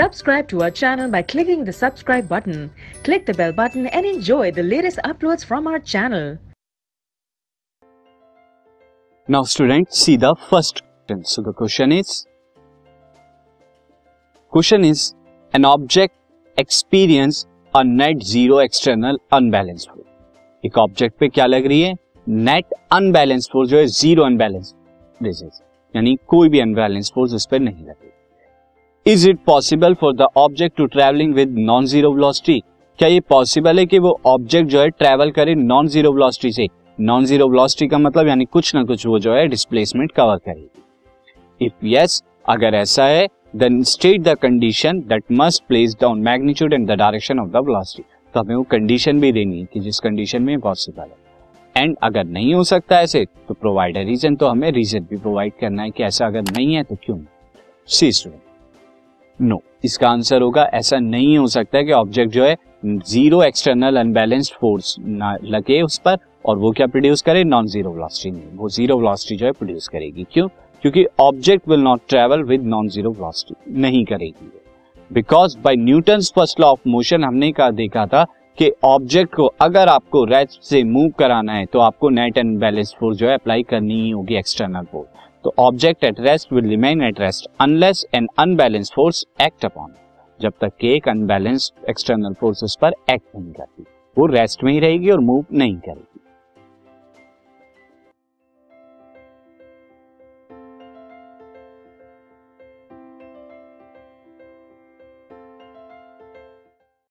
Subscribe to our channel by clicking the subscribe button. Click the bell button and enjoy the latest uploads from our channel. Now, student, see the first question. So the question is, question is an object experience a net zero external unbalanced force. एक object पे क्या लग रही है net unbalance force जो है zero unbalance यानी कोई भी अनबैलेंस फोर्स उस पर नहीं लग रही is it possible for the object to travelling with non zero velocity क्या ये पॉसिबल है कि वो ऑब्जेक्ट जो है ट्रेवल करे नॉन ज़ीरो वेलोसिटी से? नॉन ज़ीरो वेलोसिटी का मतलब यानी कुछ ना कुछ वो जो है डिस्प्लेसमेंट कवर करेगी इफ़ यस अगर ऐसा है then state the condition that must place down magnitude and the direction of the velocity तो हमें वो कंडीशन भी देनी है कि जिस कंडीशन में पॉसिबल है। एंड अगर नहीं हो सकता ऐसे तो प्रोवाइड रीजन तो हमें रीजन भी प्रोवाइड करना है कि ऐसा अगर नहीं है तो क्यों? See student no no. इसका आंसर होगा, ऐसा नहीं हो सकता कि ऑब्जेक्ट जो है ज़ीरो एक्सटर्नल अनबैलेंस्ड फोर्स ना लगे उस पर, और वो क्या प्रोड्यूस करे? नॉन ज़ीरो वेलोसिटी नहीं। वो ज़ीरो वेलोसिटी जो है प्रोड्यूस करेगी। क्यों? क्योंकि object will not travel with non zero velocity नहीं करेगी because by Newton first law of motion हमने कहा देखा था कि ऑब्जेक्ट को अगर आपको रेस्ट से मूव कराना है तो आपको नेट एंड बैलेंस फोर्स जो है अप्लाई करनी ही होगी एक्सटर्नल फोर्स तो object at rest will remain at rest unless an unbalance force act upon जब तक कि एक अनबैलेंस एक्सटर्नल फोर्सेस पर एक्ट नहीं करती, वो रेस्ट में ही रहेगी और मूव नहीं करेगी।